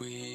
We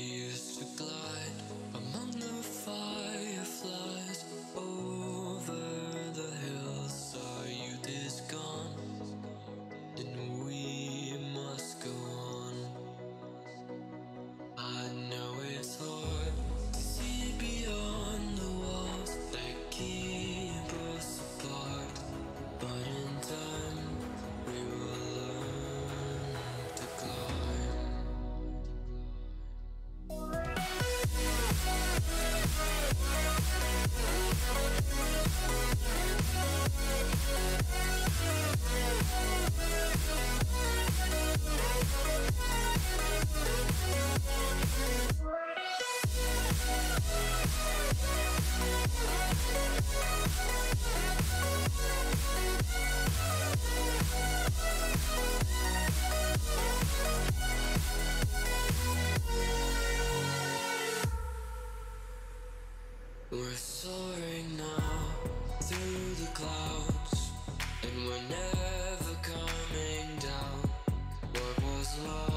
We're soaring now through the clouds, and we're never coming down. What was love?